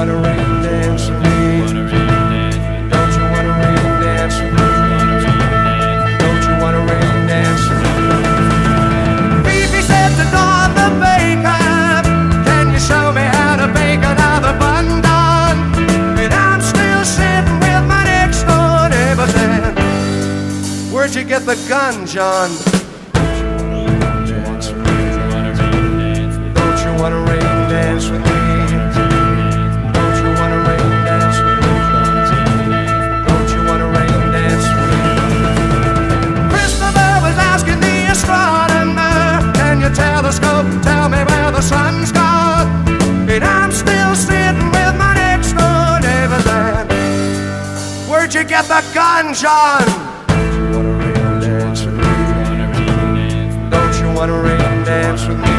wanna rain dance with me? Don't you wanna rain dance with me? Don't you wanna rain dance with me? Said to the Can you show me how to another? And I'm still sitting with my next door neighbor Where'd you get the gun, John? Where'd you get the gun, John? Don't you wanna rain dance with me? Don't you wanna rain dance with me?